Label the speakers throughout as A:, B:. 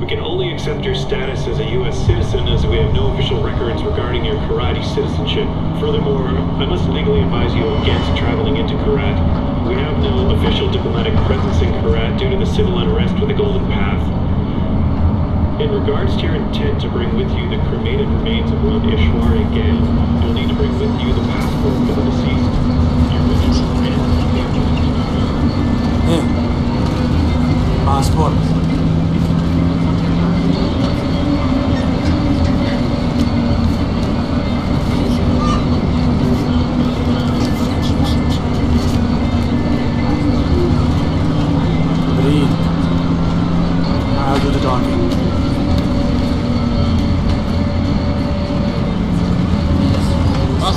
A: We can only accept your status as a U.S. citizen as we have no official records regarding your Kyrati citizenship. Furthermore, I must legally advise you against traveling into Kyrat. We have no official diplomatic presence in Kyrat due to the civil unrest with the Golden Path. In regards to your intent to bring with you the cremated remains of one Ishwari Ghale, you'll need to bring with you the passport for the deceased.
B: Here. Hmm. Passport.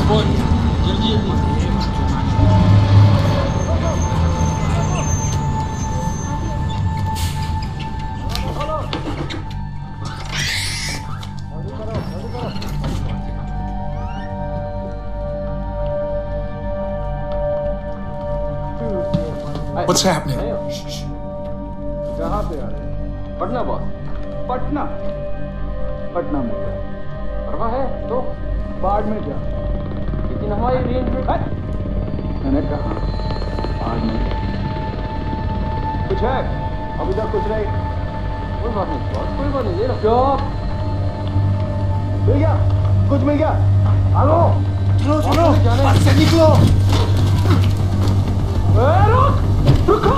C: Passport जल्दी
B: What's happening?
D: हैं?
C: Patna boss
D: Patna. Patna में क्या
C: है। तो
D: बाढ़ में क्या
C: लेकिन हमारी रेंज में?
D: मैंने कहा में क्या? कुछ है अभी तक कुछ नहीं
C: कोई बात नहीं बॉस कोई बात नहीं ले लो
D: मिल गया कुछ मिल गया हेलो
B: चलो
C: चलो,
B: बस से निकलो
D: रुक रुको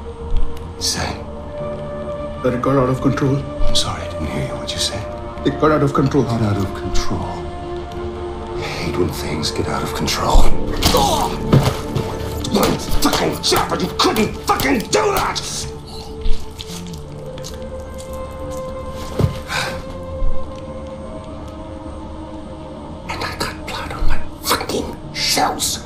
B: But it got out of control.
E: I'm sorry, I didn't hear you. What'd you say?
B: It got out of control.
E: Got out of control. I hate when things get out of control. Oh! One fucking job, but you couldn't fucking do that! And I got blood on my fucking shells.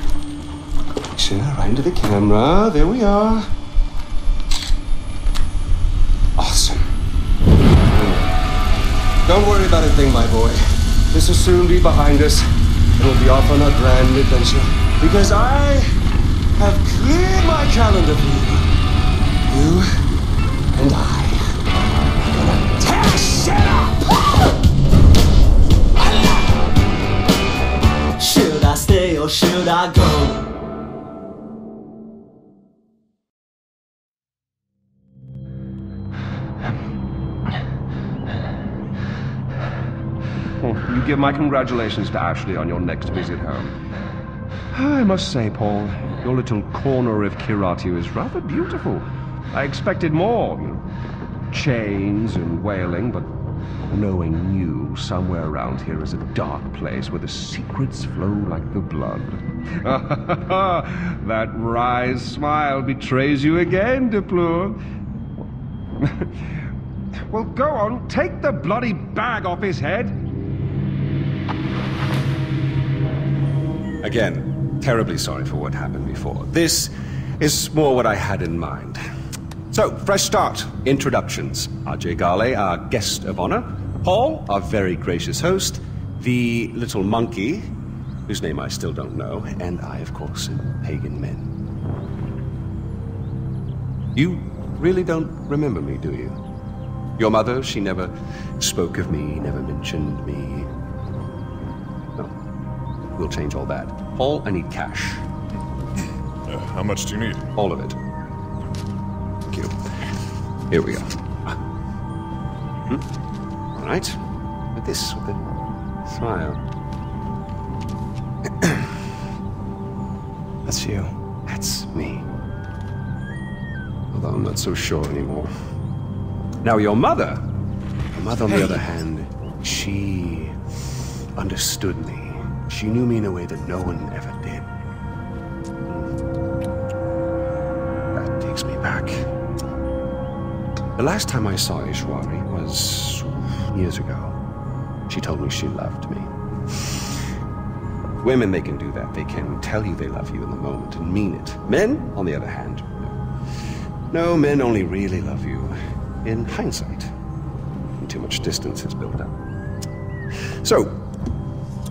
E: picture right into the camera. There we are. Awesome. Don't worry about a thing, my boy. This will soon be behind us.
F: And we'll be off on a grand adventure. Because I have cleared my calendar for you. You and I!
G: Should I stay or should I go?
H: You give my congratulations to Ashley on your next visit home. I must say, Paul, your little corner of Kiratu is rather beautiful. I expected more. You know, chains and wailing, but knowing you, somewhere around here is a dark place where the secrets flow like the blood. that wry smile betrays you again, De Pleur. well, go on, take the bloody bag off his head.
E: Again, terribly sorry for what happened before. This is more what I had in mind. So, fresh start. Introductions. Ajay Ghale, our guest of honor. Paul, our very gracious host. The little monkey, whose name I still don't know. And I, of course, am Pagan Min. You really don't remember me, do you? Your mother, she never spoke of me, never mentioned me. No. We'll change all that. Paul, I need cash.
I: Uh, how much do you need?
E: All of it. Thank you. Here we go. Hmm? All right. With this, with a smile. That's you. That's me. Although I'm not so sure anymore. Now, your mother. Your mother, on the other hand, she understood me. She knew me in a way that no one ever did. That takes me back. The last time I saw Ishwari was years ago. She told me she loved me. Women, they can do that. They can tell you they love you in the moment and mean it. Men, on the other hand, no. No, men only really love you in hindsight. When too much distance has built up. So,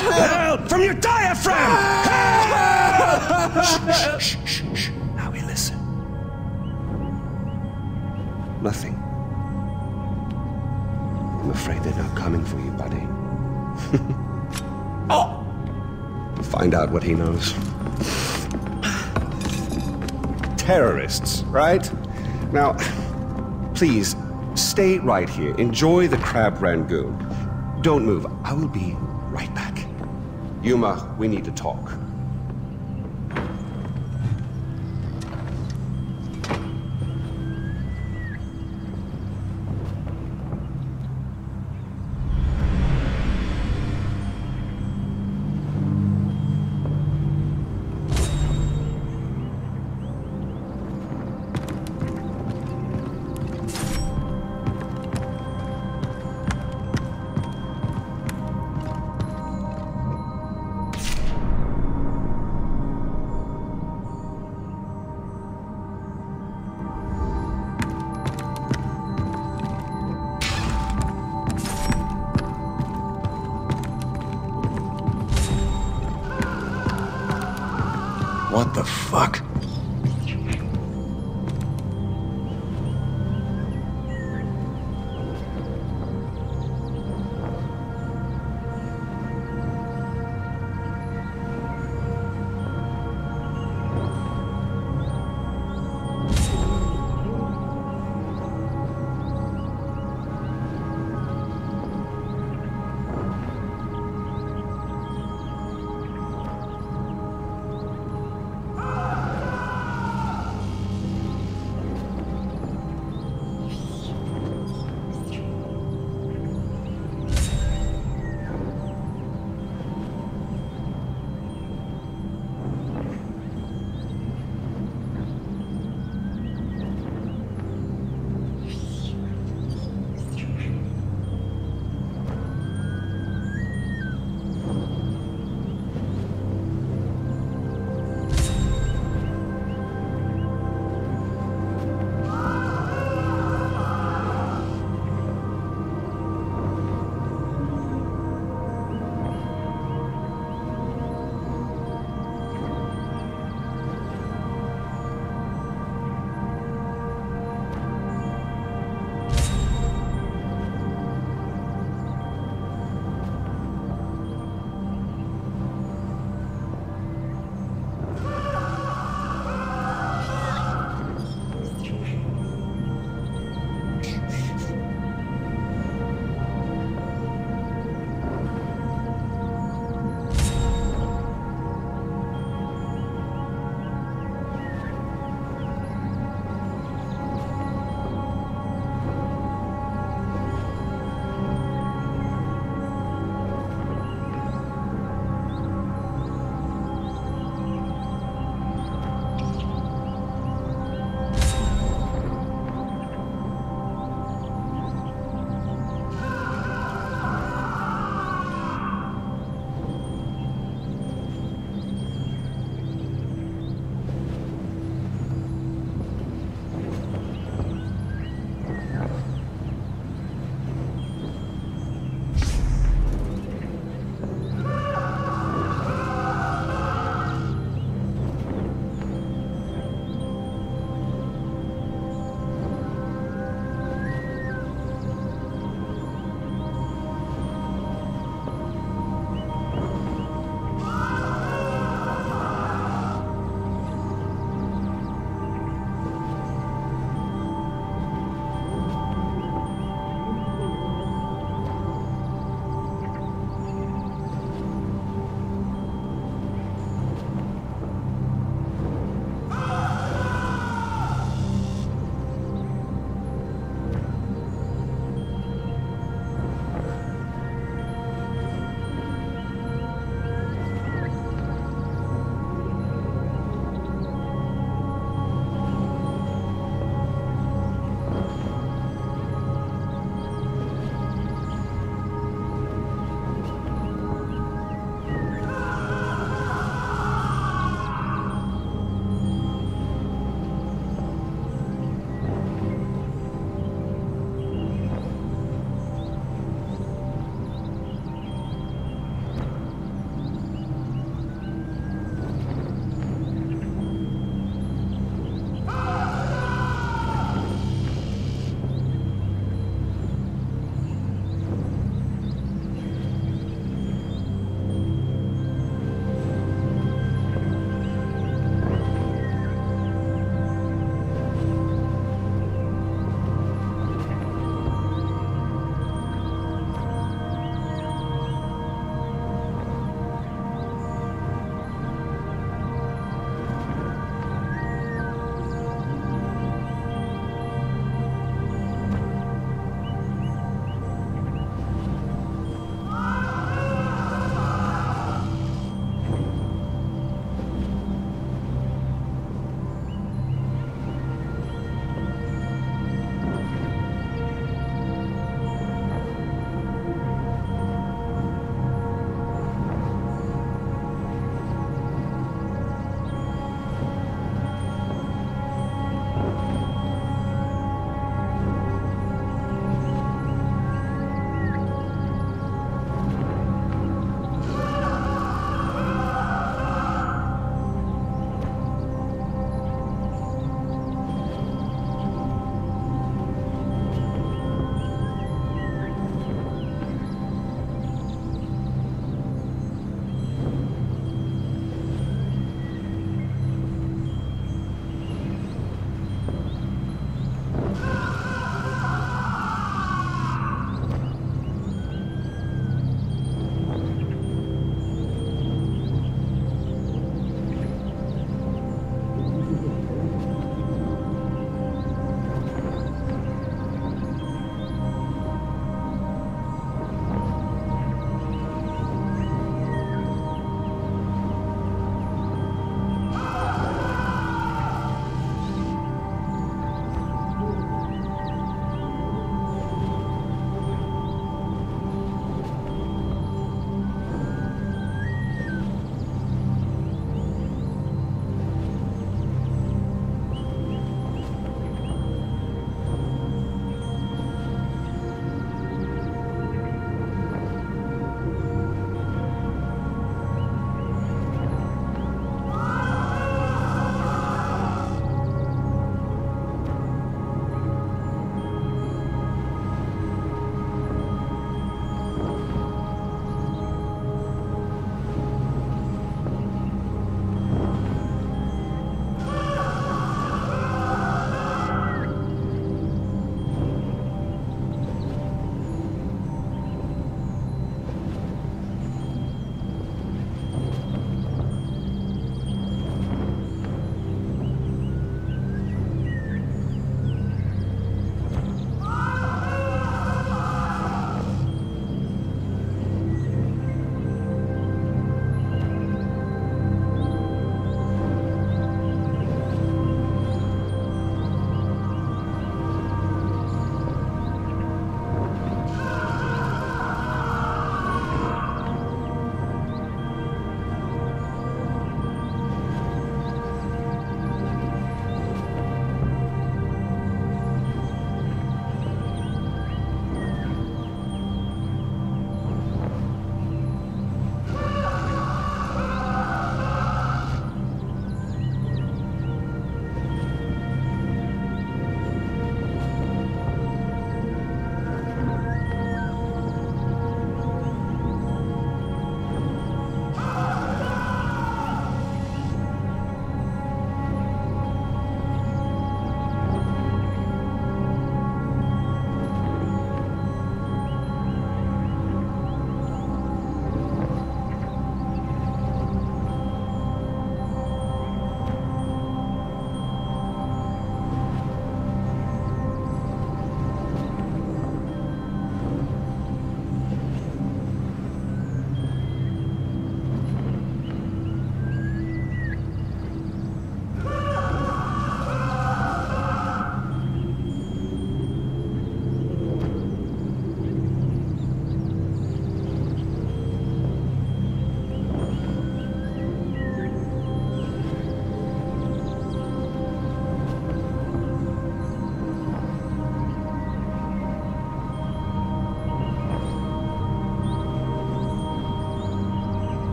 E: Help! From your diaphragm! Help! Shh, shh, shh, shh. Now we listen. Nothing. I'm afraid they're not coming for you, buddy. oh! Find out what he knows. Terrorists, right? Now, please, stay right here. Enjoy the crab rangoon. Don't move. I will be right back. Yuma, we need to talk.
F: What the fuck?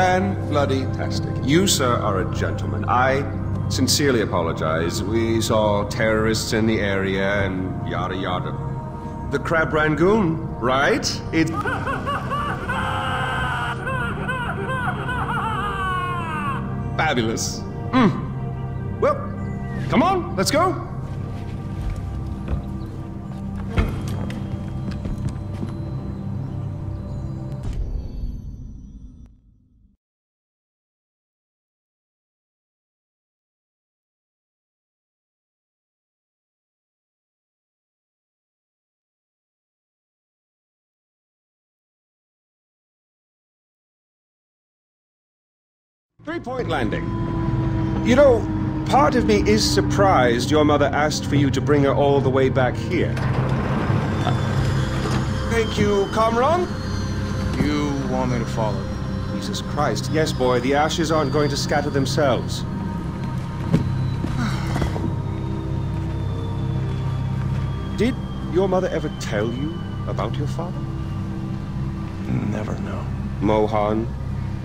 E: Fan bloody tastic. You, sir, are a gentleman. I sincerely apologize. We saw terrorists in the area and yada yada. The Crab Rangoon, right? It. Fabulous. Mm. Well, come on, let's go. Three point landing. You know, part of me is surprised your mother asked for you to bring her all the way back here. Thank you, Kamran.
B: You want me to follow?
E: Jesus Christ. Yes, boy, the ashes aren't going to scatter themselves. Did your mother ever tell you about your father?
B: Never know.
E: Mohan, the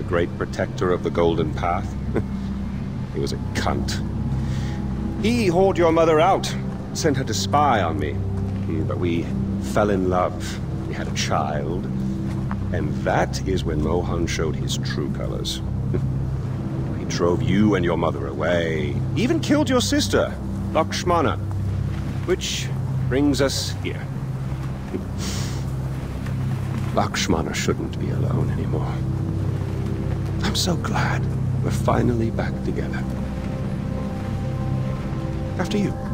E: great protector of the Golden Path. he was a cunt. He hauled your mother out, sent her to spy on me. Hmm, but we fell in love. We had a child. And that is when Mohan showed his true colors. he drove you and your mother away. Even killed your sister, Lakshmana. Which brings us here. Lakshmana shouldn't be alone anymore. I'm so glad we're finally back together. After you.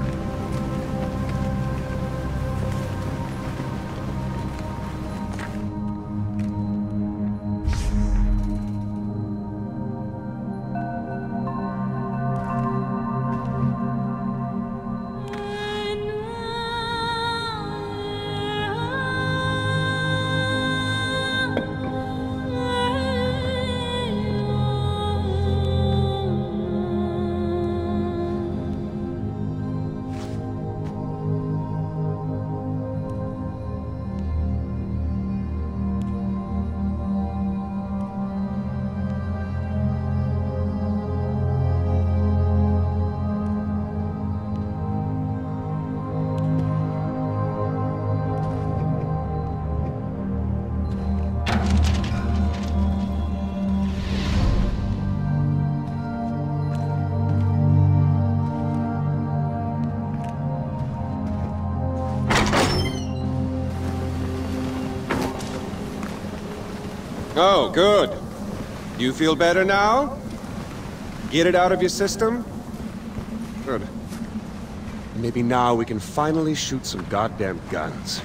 E: Oh, good. You feel better now? Get it out of your system? Good. Maybe now we can finally shoot some goddamn guns.